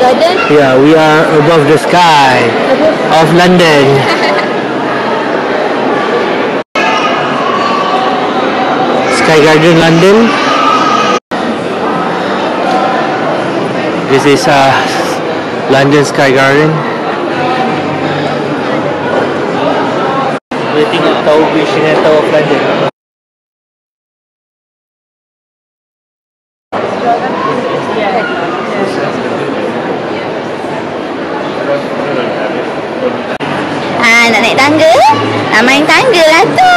Sky Garden. Yeah, we are above the sky of London. Sky Garden London. This is uh, London Sky Garden. Kita tengok Tower Bridge dengan Tower of London. Ah, nak naik tangga? Nak main tangga lah tu.